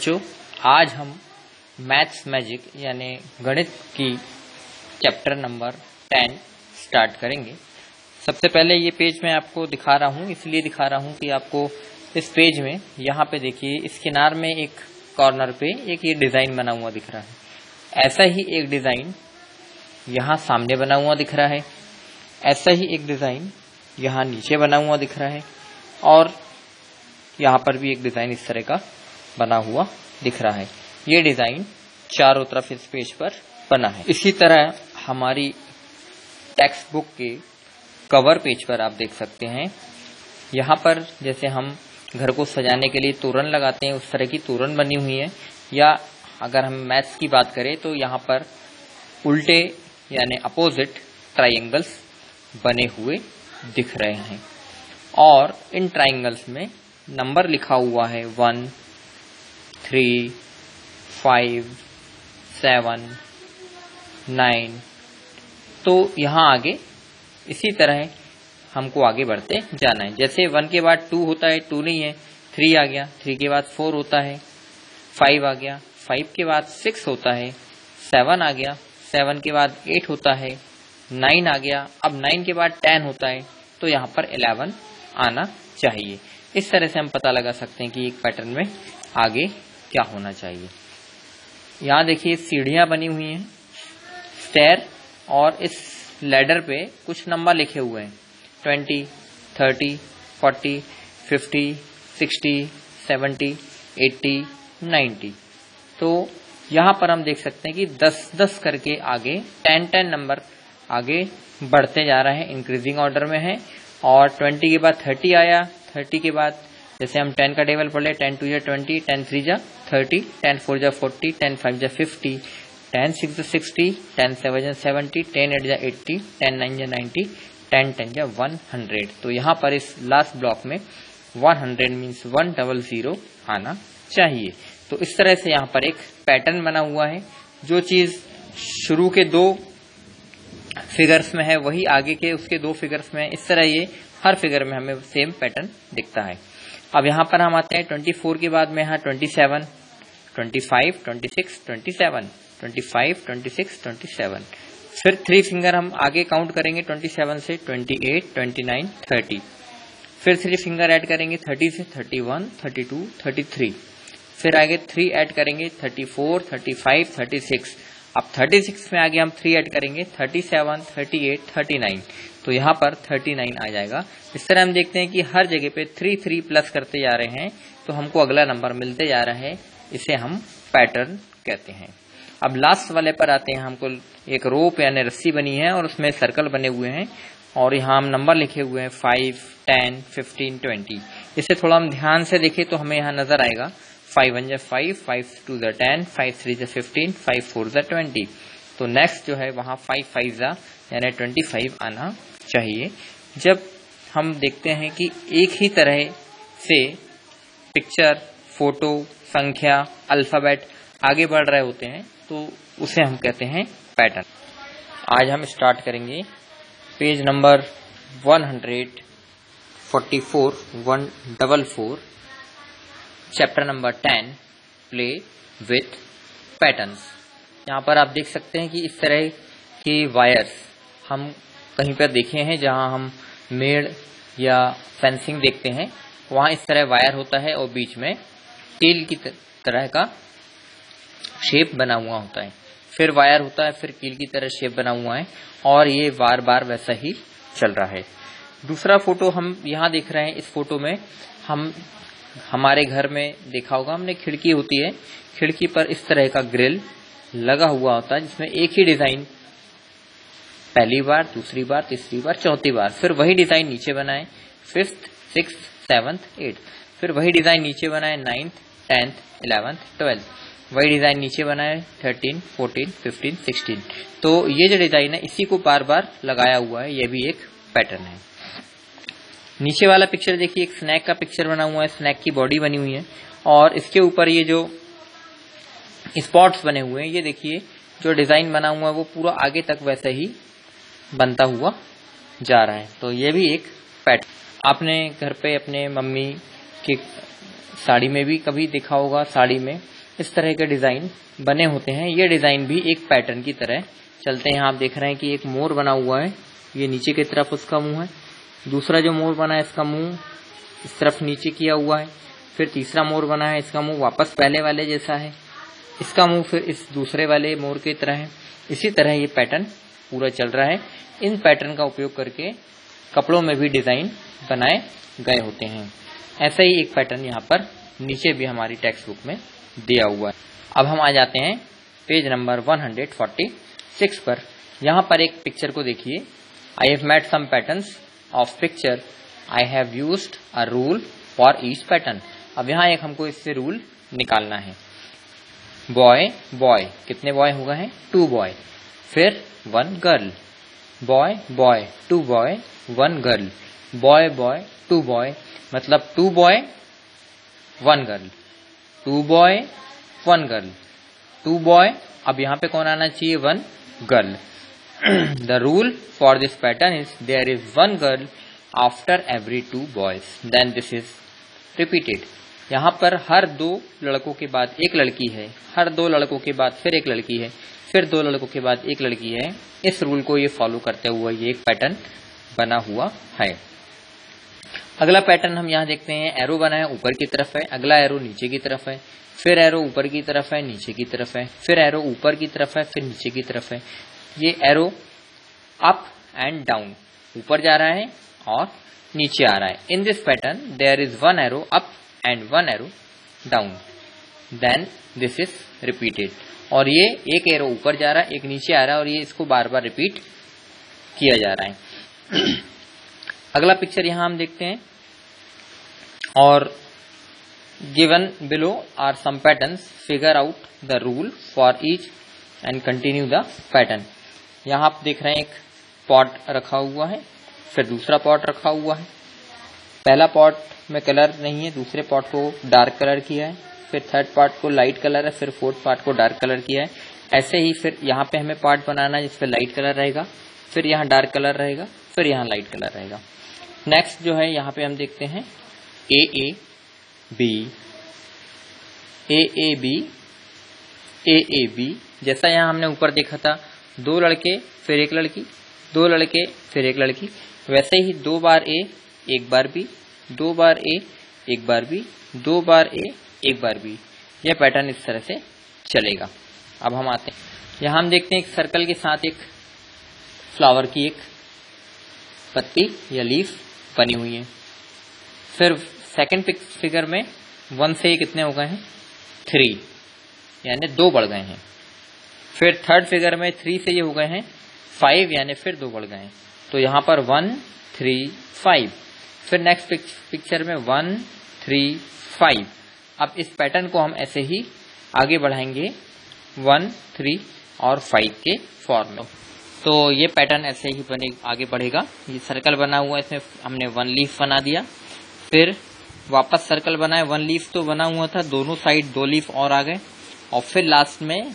बच्चों, आज हम मैथ्स मैजिक यानी गणित की चैप्टर नंबर टेन स्टार्ट करेंगे। सबसे पहले ये पेज मैं आपको दिखा रहा हूँ, इसलिए दिखा रहा हूँ कि आपको इस पेज में, यहाँ पे देखिए, इस किनार में एक कॉर्नर पे एक ये डिज़ाइन बना हुआ दिख रहा है। ऐसा ही एक डिज़ाइन यहाँ सामने बना हुआ दिख रहा है। ऐसा ही एक डिज़ाइन यहाँ नीचे बना हुआ दिख रहा है। और यहाँ पर भी एक डिज़ाइन इस तरह का बना हुआ दिख रहा है। ये डिज़ाइन चारों तरफ़ इस पेज पर बना है। इसी तरह हमारी टेक्स्ट बुक के कवर पेज पर आप देख सकते हैं। यहाँ पर जैसे हम घर को सजाने के लिए तोरण लगाते हैं, उस तरह की तोरण बनी हुई है। या अगर हम मैथ्स की बात करें तो यहाँ पर उल्टे यानी अपोजिट ट्राइंगल्स बने हुए दिख रहे हैं। और इन ट्राइंगल्स में नंबर लिखा हुआ है one three five seven nine तो यहाँ आगे, इसी तरह हमको आगे बढ़ते जाना है। जैसे वन के बाद टू होता है टू नहीं है। थ्री आ गया थ्री के बाद फोर होता है। फाइव आ गया फाइव के बाद सिक्स होता है। सेवन आ गया सेवन के बाद एट होता है। नाइन आ गया, अब नाइन के बाद टेन होता है। तो यहाँ पर इलेवन आना चाहिए। इस तरह से हम पता लगा सकते हैं कि एक पैटर्न में आगे क्या होना चाहिए? यहाँ देखिए सीढ़ियाँ बनी हुई हैं स्टेयर और इस लेडर पे कुछ नंबर लिखे हुए हैं। Twenty thirty forty fifty sixty seventy eighty ninety तो यहाँ पर हम देख सकते हैं कि दस दस करके आगे टेन टेन नंबर आगे बढ़ते जा रहे हैं इंक्रीजिंग ऑर्डर में है। और ट्वेंटी के बाद थर्टी आया थर्टी के बाद जैसे हम टेन का टेबल पढ़ ले, टेन टू जा ट्वेंटी, टेन थ्री जा थर्टी, टेन फोर जा फोर्टी, टेन फाइव जा फिफ्टी, टेन सिक्स जा सिक्सटी, टेन सेवन जा सेवेंटी, टेन एट जा एट्टी, टेन नाइन जा नाइन्टी टेन टेन जा वन हंड्रेड। तो यहाँ पर इस लास्ट ब्लॉक में one hundred means one double zero आना चाहिए। तो इस तरह से यहाँ पर एक पैटर्न बना हुआ है। जो चीज़ शुरू के दो फिगर्स में है, वही आगे के उसके दो फिगर्स में है। इस तरह ये हर फिगर में हमें सेम पैटर्न दिखता है। अब यहाँ पर हम आते हैं 24 के बाद में यहाँ 27, 25, 26, 27, 25, 26, 27 फिर थ्री फिंगर हम आगे काउंट करेंगे 27 से 28, 29, 30 फिर थ्री फिंगर ऐड करेंगे 30 से 31, 32, 33 फिर आगे थ्री ऐड करेंगे 34, 35, 36 अब 36 में आगे हम थ्री ऐड करेंगे 37, 38, 39 तो यहाँ पर 39 आ जाएगा। इस तरह हम देखते हैं कि हर जगह पे थ्री थ्री प्लस करते जा रहे हैं तो हमको अगला नंबर मिलते जा रहा है। इसे हम पैटर्न कहते हैं। अब लास्ट वाले पर आते हैं। हमको एक रोप यानी रस्सी बनी है और उसमें सर्कल बने हुए हैं। और यहाँ हम नंबर लिखे हुए हैं फाइव टेन फिफ्टीन ट्वेंटी इसे थोड़ा हम ध्यान से देखें तो हमें यहाँ नज़र आएगा। फाइव वन जो फाइव फाइव टू जो टेन फाइव थ्री जो फिफ्टीन फाइव फोर जो ट्वेंटी तो नेक्स्ट जो है वहाँ फाइव फाइव जा यानी ट्वेंटी फाइव आना चाहिए। जब हम देखते हैं कि एक ही तरह से पिक्चर फ़ोटो संख्या अल्फ़ाबेट आगे बढ़ रहे होते हैं तो उसे हम कहते हैं पैटर्न आज हम स्टार्ट करेंगे page number 144 one double four chapter number 10 play with patterns यहाँ पर आप देख सकते हैं कि इस तरह के वायर्स हम कहीं पर देखे हैं, जहाँ हम मेड़ या फेंसिंग देखते हैं, वहाँ इस तरह वायर होता है और बीच में कील की तरह का शेप बना हुआ होता है। फिर वायर होता है, फिर कील की तरह शेप बना हुआ है, और ये बार बार वैसा ही चल रहा है। दूसरा फ़ोटो हम यहाँ देख रहे हैं, इस फ़ोटो में हम, हमारे घर में देखा होगा, हमने खिड़की होती है, खिड़की पर इस तरह का ग्रिल लगा हुआ होता है, जिसमें एक ही डिज़ाइन पहली बार, दूसरी बार, तीसरी बार, चौथी बार। फिर वही डिज़ाइन नीचे बनाए फिफ्थ सिक्स सेवंथ एट फिर वही डिज़ाइन नीचे बनाए नाइन्थ टेंथ इलेवेंथ ट्वेल्थ वही डिज़ाइन नीचे बनाए थर्टीन फोर्टीन फिफ्टीन सिक्सटीन तो ये जो डिज़ाइन है, इसी को बार बार लगाया हुआ है, ये भी एक पैटर्न है। नीचे वाला पिक्चर देखिए, एक स्नैक का पिक्चर बना हुआ है स्नैक की बॉडी बनी हुई है। और इसके ऊपर ये जो स्पॉट्स बने हुए हैं, ये देखिए, जो डिज़ाइन बना हुआ है, वो पूरा आगे तक वैसे ही बनता हुआ जा रहा है। तो ये भी एक पैटर्न आपने घर पे अपने मम्मी के साड़ी में भी कभी देखा होगा, साड़ी में इस तरह के डिज़ाइन बने होते हैं। ये डिज़ाइन भी एक पैटर्न की तरह चलते हैं। आप देख रहे हैं कि एक मोर बना हुआ है, ये नीचे की तरफ़ उसका मुँह है। दूसरा जो मोर बना है, इसका मुँह इस तरफ़ नीचे किया हुआ है। फिर तीसरा मोर बना है, इसका मुँह वापस पहले वाले जैसा है। इसका मुँह फिर इस दूसरे वाले मोर की तरह है। इसी तरह ये पैटर्न पूरा चल रहा है। इन पैटर्न का उपयोग करके कपड़ों में भी डिज़ाइन बनाए गए होते हैं। ऐसा ही एक पैटर्न यहाँ पर नीचे भी हमारी टेक्स्ट बुक में दिया हुआ है। अब हम आ जाते हैं पेज नंबर 146 पर। यहाँ पर एक पिक्चर को देखिए। I have made some patterns of picture I have used a rule for each pattern अब यहाँ एक हमको इससे रूल निकालना है। बॉय बॉय कितने बॉय हो गए हैं? टू बॉय फिर one girl boy boy two boy one girl boy boy two boy मतलब two boy one girl two boy one girl two boy अब यहाँ पे कौन आना चाहिए? One girl the rule for this pattern is there is one girl after every two boys then this is repeated यहाँ पर हर दो लड़कों के बाद एक लड़की है। हर दो लड़कों के बाद फिर एक लड़की है। फिर दो लड़कों के बाद एक लड़की है। इस रूल को ये फॉलो करते हुए ये एक पैटर्न बना हुआ है। अगला पैटर्न हम यहाँ देखते हैं। एरो बना है, ऊपर की तरफ़ है। अगला एरो नीचे की तरफ़ है। फिर एरो ऊपर की तरफ़ है, नीचे की तरफ़ है। फिर एरो ऊपर की तरफ़ है, फिर नीचे की तरफ़ है। ये एरो अप एंड डाउन ऊपर जा रहा है और नीचे आ रहा है। In this pattern there is one arrow up and one arrow down then this is repeated और ये एक एरो ऊपर जा रहा है, एक नीचे आ रहा है और ये इसको बार बार रिपीट किया जा रहा है। अगला पिक्चर यहाँ हम देखते हैं। और given below are some patterns. Figure out the rule for each and continue the pattern. यहाँ आप देख रहे हैं, एक पॉट रखा हुआ है, फिर दूसरा पॉट रखा हुआ है। पहला पॉट में कलर नहीं है, दूसरे पॉट को डार्क कलर किया है। फिर थर्ड पार्ट को लाइट कलर है, फिर फोर्थ पार्ट को डार्क कलर किया है। ऐसे ही फिर यहाँ पे हमें पार्ट बनाना है, जिसपे लाइट कलर रहेगा। फिर यहाँ डार्क कलर रहेगा, फिर यहाँ लाइट कलर रहेगा। नेक्स्ट जो है, यहाँ पे हम देखते हैं। A A B A A B A A B जैसा यहाँ हमने ऊपर देखा था, दो लड़के, फिर एक लड़की, दो लड़के, फिर एक लड़की। वैसे ही दो बार ए एक बार बी दो बार ए एक बार बी दो बार ए एक बार भी यह पैटर्न इस तरह से चलेगा। अब हम आते हैं। यहाँ हम देखते हैं एक सर्कल के साथ एक फ्लावर की एक पत्ती या लीफ बनी हुई है। फिर सेकंड फिगर में वन से कितने हो गए हैं? थ्री यानी दो बढ़ गए हैं। फिर थर्ड फिगर में थ्री से ये हो गए हैं फाइव यानी फिर दो बढ़ गए हैं। तो यहाँ पर वन थ्री फाइव फिर नेक्स्ट पिक्चर में वन थ्री फाइव अब इस पैटर्न को हम ऐसे ही आगे बढ़ाएँगे। वन थ्री और फाइव के फॉर्म में। तो ये पैटर्न ऐसे ही बने, आगे बढ़ेगा। ये सर्कल बना हुआ है, इसमें हमने वन लीफ बना दिया। फिर वापस सर्कल बनाए वन लीफ तो बना हुआ था, दोनों साइड दो लीफ और आ गए। और फिर लास्ट में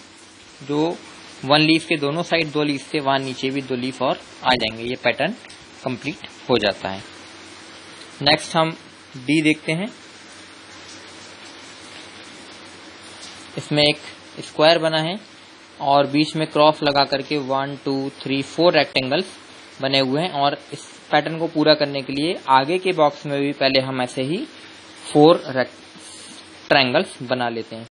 जो वन लीफ के दोनों साइड दो लीफ से वहाँ नीचे भी दो लीफ और आ जाएँगे। ये पैटर्न कंप्लीट हो जाता है। नेक्स्ट हम डी देखते हैं। इसमें एक स्क्वायर बना है और बीच में क्रॉस लगा करके one two three four rectangles बने हुए हैं और इस पैटर्न को पूरा करने के लिए आगे के बॉक्स में भी पहले हम ऐसे ही फोर ट्रायंगल्स बना लेते हैं।